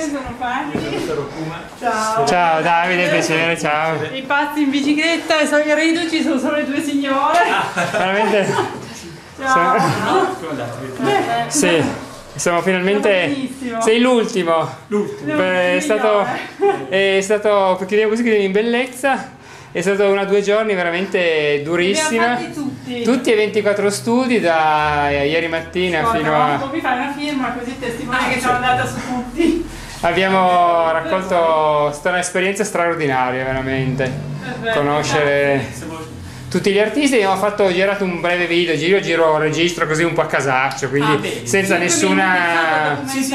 io sono Fanny. Ciao. Ciao Davide, piacere, ciao. I pazzi in bicicletta e sono i riduci sono solo le due signore. Veramente. Ciao. Sì. Siamo finalmente. Sei l'ultimo. L'ultimo. È stato. È stato. Chiudiamo così chiudiamo in bellezza. È stato una due giorni veramente durissima. tutti. Tutti e 24 studi da ieri mattina Oh, fino no, a. Mi fai una firma così testimone che sono andata su tutti. Abbiamo raccolto. È stata un'esperienza straordinaria, veramente. Conoscere tutti gli artisti abbiamo fatto girato un breve video giro giro registro così un po' a casaccio quindi Ah, senza nessuna Sì, sì,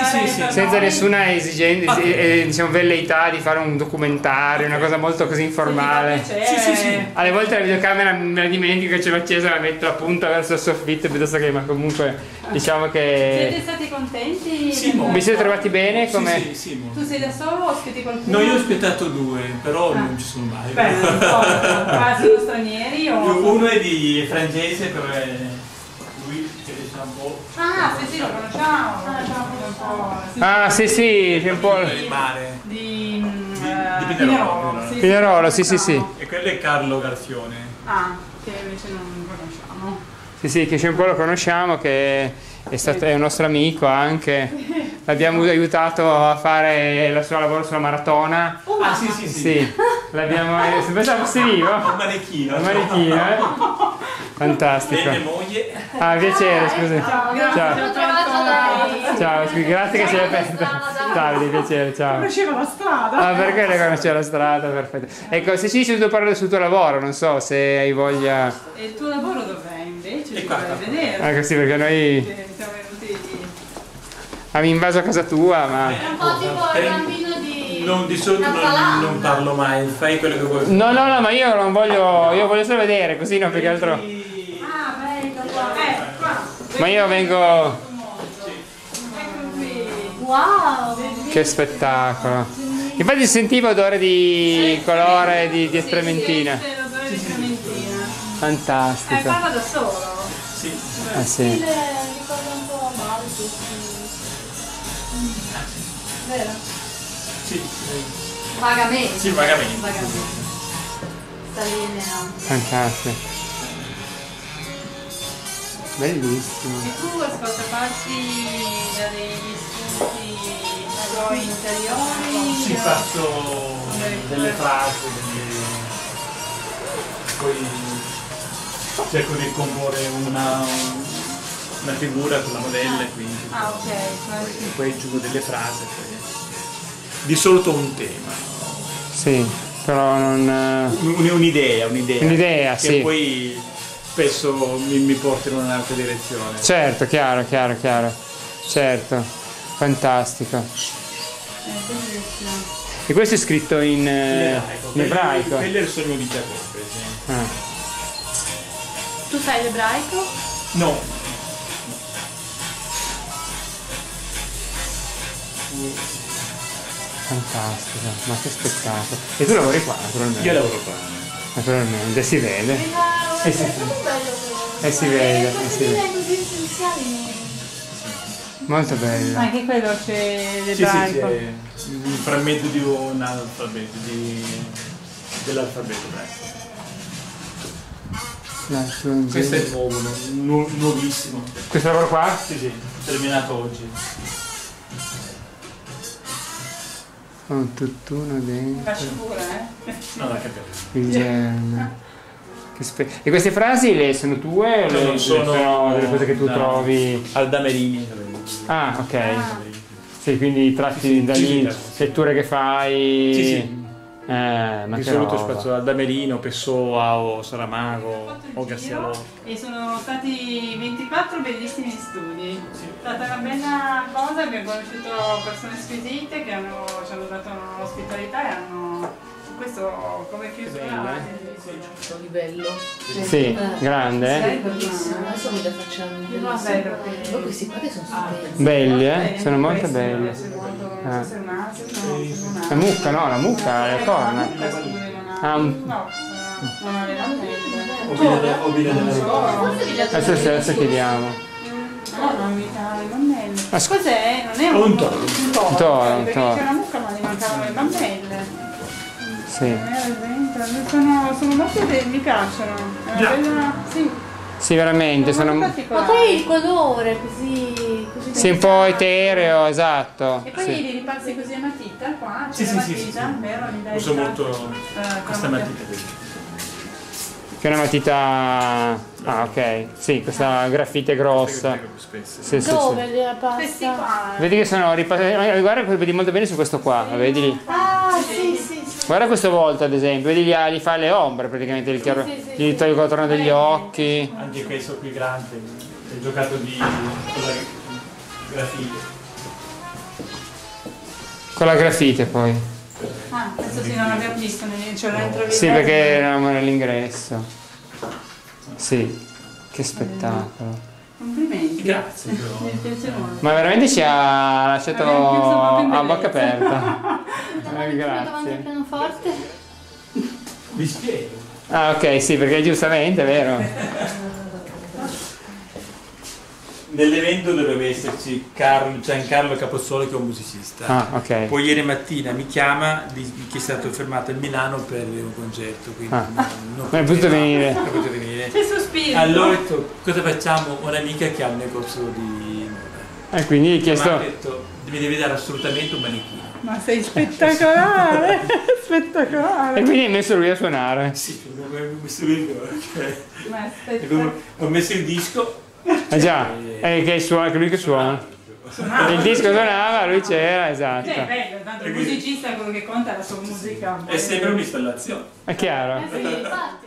senza nessuna esigenza Ok. eh, diciamo velleità di fare un documentario una cosa molto così informale Sì, sì, sì. alle volte la videocamera me la dimentico che ce l'ho accesa la metto appunto verso il soffitto piuttosto che ma comunque diciamo Siete che stati contenti? Sì, molto. vi siete trovati bene come Sì, sì, sì, molto. Tu sei da solo o aspetti qualcuno? No, io ho aspettato due, però non ci sono mai. Beh, non importa. Sono stranieri o... Uno è di francese, però è lui che è un po'. Ah, sì, sì, lo conosciamo. Lo conosciamo un po'. sì. ah sì sì c'è un po' Il mare. Di, Di- eh, di Pinerolo, Pinerolo. Pinerolo. sì, Pinerolo, sì, sì. E quello è Carlo Garzione. Ah, che invece non conosciamo. Sì, sì, che c'è un po' lo conosciamo, che è, stato, è un nostro amico anche. L'abbiamo aiutato a fare il suo lavoro sulla maratona. ah, sì, sì, sì. Sì, l'abbiamo. Se pensavo fosse vivo. Un manichino. Un manichino, eh? Fantastico. E mia moglie. Ah, piacere, scusi. Ciao, Ciao. Trovato dai... Ciao, scusi, grazie che sei aperta. Davide, piacere, ciao. Conoscevo la strada. Ah, perché lei conosce la strada? Perfetto. Ecco, se ci dici tu parlare sul tuo lavoro, non so se hai voglia. E il tuo lavoro dov'è invece? E Ci qua, vorrei vedere. Ecco sì, perché noi Siamo venuti... abbiamo invaso casa tua, ma. È un po' tipo il bambino. Non, di solito non, non parlo mai, fai quello che vuoi. No, no, no, ma io non voglio. Io voglio solo vedere, così no, più che altro. Ah, qua. Eh, qua. Ma io vengo. Qui. Wow! Che spettacolo. Infatti sentivo odore di colore di, di di trementina. Eh, Fantastico. parla da solo. Sì. Ah sì. Stile ricorda un po' Malti. Vero? Sì, Vagamente. sì, vagamente. Vagamente. Sta linea. Fantastico. Bellissimo. E tu ascolta farti da degli spunti tuoi interiori? Sì, faccio delle frasi, delle... poi cerco di comporre una, una figura con la modella, quindi Ah, ok. poi aggiungo delle frasi. Di solito un tema, Sì, però non. eh, Un- un'idea, un'idea. Un'idea, che sì. poi spesso mi, mi porta in un'altra direzione. Certo, chiaro, chiaro, chiaro. Certo. Fantastico. E questo è scritto in, eh, in ebraico. Quello è il sogno di Giacobbe, per esempio. Ah. Tu sai l'ebraico? No. Fantastico, ma che spettacolo. E tu lavori qua, naturalmente. Io lavoro qua. Naturalmente, si vede. È Eh sì. molto bello però. Eh, si vede, Eh, eh, questi si vede. Molto bello. Anche quello c'è Sì, sì, l'ebraico. c'è un frammento di un alfabeto, di, dell'alfabeto ebraico. Questo è nuovo, nu- nuovissimo. Questo lavoro qua? Sì, sì, terminato oggi. Un tutt'uno dentro. Faccio pure, eh? Non. Il germe. Che spe- e queste frasi le sono tue o le, Non le sono- sono delle cose che tu no. trovi? Aldamerini. Ah, ok. Sì, quindi tratti da sì, lì, sì. letture che fai. Sì, sì. Eh, ma Di che solito roba. spazio Aldamerino, Pessoa o Saramago o Gastialò. E sono stati 24 bellissimi studi. È stata una bella cosa, abbiamo conosciuto persone squisite che hanno, ci hanno dato un'ospitalità e hanno questo come chiusura. Questo livello. Sì, grande, eh? bellissimo. Adesso me le facciamo bello, Poi questi qua che sono stupendi. Belli, eh? Sono molto belli. Ah. È un è un La mucca, no, la mucca, le corna. La Ah, un- No, eh, non aveva niente. O Villa, o Villa della Non so. Forse vi Adesso, adesso chiediamo. No, non mica le mammelle. Ma Cos'è? Non è un, un toro. Un toro, Un toro, perché toro. una mucca ma gli mancavano le mammelle. Sì. Eh. Sono, sono molto be- mi piacciono. È una bella. Sì, Sì, veramente, sono sono... Ma poi il colore così. così Sì, un po' etereo, esatto. E poi Sì. li ripassi così a matita qua, c'è Sì, la sì, sì, matita, sì, sì. vero? Uso molto Eh, questa matita qui. Che è una matita... Ah, ok. Sì, questa graffite grossa. Spesso. Sì, sì, Dove sì. la pasta? Vedi che sono ripassati. Guarda, vedi molto bene su questo qua, vedi lì. Ah, sì, sì, sì. Guarda questo volto ad esempio, vedi gli, gli fa le ombre praticamente, gli, chiaro- sì, sì, gli sì. toglie il contorno degli occhi. Anche questo qui grande, è giocato di con la grafite. Con la grafite poi. Ah, questo sì, non l'abbiamo visto, nel- ce l'ho intravisto. Sì, perché eravamo nell'ingresso. Sì, che spettacolo. Complimenti. Grazie, però. Mi piace molto. Ma veramente ci ha lasciato a bocca aperta. Eh, grazie. pianoforte. Vi spiego. Ah, ok, sì, perché giustamente è vero. Nell'evento dovrebbe esserci Carlo, Giancarlo Capozzolo che è un musicista. Ah, ok. Poi ieri mattina mi chiama di- che è stato fermato a Milano per un concerto, quindi Ah. non, non Non è potuto venire. non è potuto venire. Che sospiro. Allora ho detto, cosa facciamo? Un'amica che ha un negozio di moda. E quindi gli ho Mi ha chiesto... detto, mi devi dare assolutamente un manichino. Ma sei spettacolare, spettacolare. E quindi hai messo lui a suonare. Sì, mi ho messo il ok. Ma E spettacolare. poi Ho messo il disco. Eh già, è che, suona, lui che suona. Il disco suonava, lui c'era, esatto. bello, tanto il musicista quello che conta è la sua musica. È sempre un'installazione. È chiaro? Sì, infatti.